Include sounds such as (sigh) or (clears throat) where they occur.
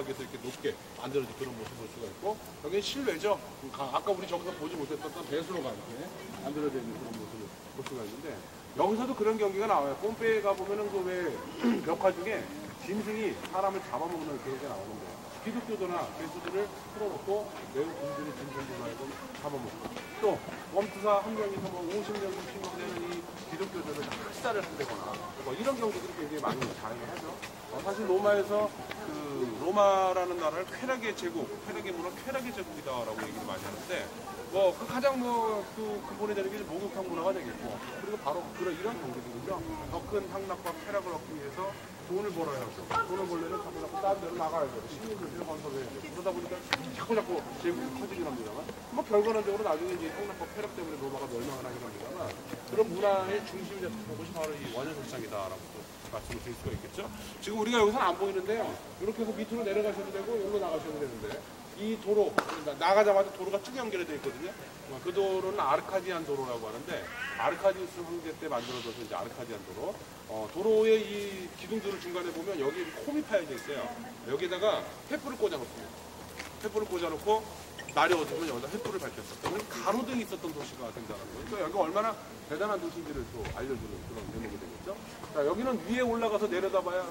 올라가기 위해서 이렇게 높게 만들어진 그런 모습 볼 수가 있고 여기는 실외죠. 가- 아까 우리 저기서 보지 못했던 배수로가 이렇게 만들어져 있는 그런 모습을 볼 수가 있는데 여기서도 그런 경기가 나와요. 뽐페에 가보면은 그왜 (clears throat) 벽화 중에 짐승이 사람을 잡아먹는 경기가 나오는데 기독교도나 개수들을 풀어놓고 매우 굶주린 짐승들로 하여금 잡아먹고 또 원투사 한 명이서 뭐 50명씩 신고되는 이 기독교들을 다 학살을 한다거나 뭐 이런 경우들이 굉장히 많이 다양하죠. 어, 사실 로마에서 그 로마라는 나라를 쾌락의 제국, 쾌락의 문화, 쾌락의 제국이다라고 얘기를 많이 하는데 뭐 그 가장 뭐그 근본이 되는 게 목욕탕 문화가 되겠고 그리고 바로 그런 이런 경기들이죠. 더 큰 향락과 쾌락을 얻기 위해서 돈을 벌어야죠. 돈을 벌려면 자꾸 자꾸 다른 데로 나가야 돼요. 시민들을 건설해야 돼요. 그러다 보니까 자꾸 자꾸 제국이 커지긴 합니다만 뭐 결과론적으로 나중에 이제 향락과 쾌락 때문에 로마가 멸망을 하긴 합니다만 그런 문화의 중심이 됐던 곳이 바로 이 원효극장이다라고 또 말씀을 드릴 수가 있겠죠. 지금 우리가 여기서는 안 보이는데요. 이렇게 해서 밑으로 내려가셔도 되고 여기로 나가셔도 되는데 이 도로 나- 나가자마자 도로가 쭉 연결이 되어 있거든요. 어, 그 도로는 아르카디안 도로라고 하는데 아르카디우스 황제 때 만들어져서 이제 아르카디안 도로. 어, 도로의 이 기둥들을 중간에 보면 여기 콤이 파여져 있어요. 여기다가 횃불을 꽂아놓습니다. 횃불을 꽂아놓고 날이 어두우면 여기다 횃불을 밝혔었던 가로등이 있었던 도시가 된다는 거예요. 그러니까 여기 얼마나 대단한 도시인지를 또 알려주는 그런 대목이 되겠죠. 자, 여기는 위에 올라가서 내려다봐야